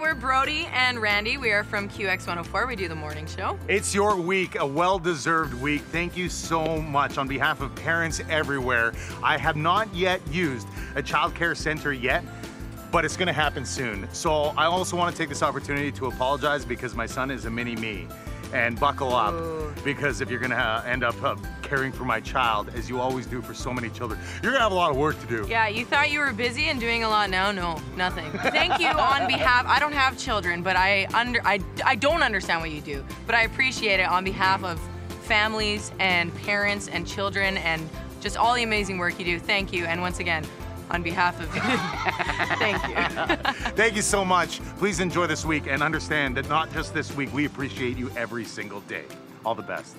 we're Brody and Randy. We are from QX104. We do the morning show. It's your week, a well-deserved week. Thank you so much on behalf of parents everywhere. I have not yet used a child care center yet, but it's gonna happen soon. So I also wanna take this opportunity to apologize because my son is a mini me. And buckle up, Ooh. because if you're gonna uh, end up uh, caring for my child, as you always do for so many children, you're gonna have a lot of work to do. Yeah, you thought you were busy and doing a lot now? No, nothing. Thank you on behalf. I don't have children, but I under I, I don't understand what you do, but I appreciate it on behalf of families and parents and children and just all the amazing work you do. Thank you. And once again, on behalf of thank you. Thank you so much. Please enjoy this week and understand that not just this week, we appreciate you every single day. All the best.